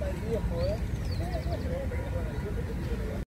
Baju.